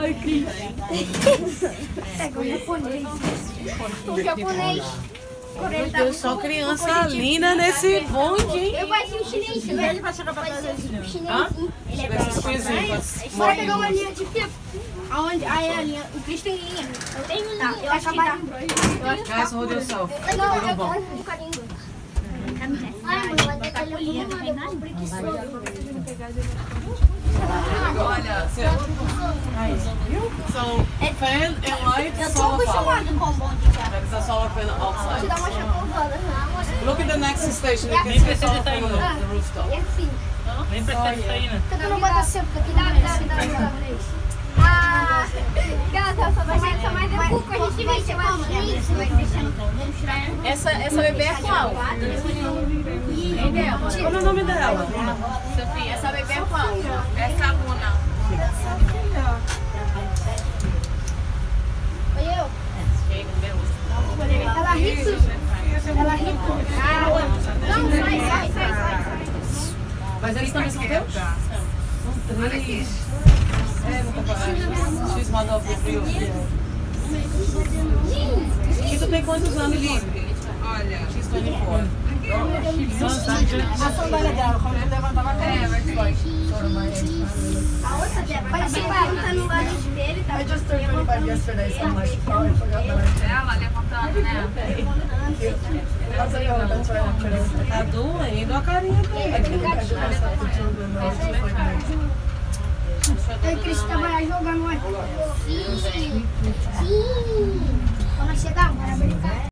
Ai, Cris. Pega o japonês. O japonês. Só criança linda nesse bonde, hein? Eu conheci um chinês? Ele vai chegar pra chinesinho. Ele é Essas pegar uma linha de tempo. Aonde? Ah, é a linha. O Cris tem linha. Eu tenho linha. Eu acho que dá. Eu acho que yourself. Não, eu gosto. Ai, mãe, vai ter tô preguiçoso. Olha, você... So, fan and light, Eu tô solar power. acostumado com o bonde já. There is a solar panel Te outside. chacoalhada. Look at the next station. You can see a solar panel on the rooftop. Nem precisa aí, né? Tu não bota sempre, porque dá, dá, dá. Ah, gata, só vai ser mais é pouco, a gente vai né? Você vai deixando, vamos tirar Essa, essa bebê é qual? Como é o nome dela? Sofia, essa bebê é qual? Essa é Luna. Mas eles também são teus? São três. É, vou comparar. X mother of the three of you. E tu tem quantos anos livre? Olha. X 24. A sandália dela, quando ele levantava a cabeça. A outra dela, vai ser tá no lado do espelho, tá? I just turned 25 yesterday, so I'm like, oh, I forgot that Ela levantando, né? Tá doendo a carinha dele. Eu Cris trabalhar jogando, ué. Sim, sim. Quando chegar, bora brincar.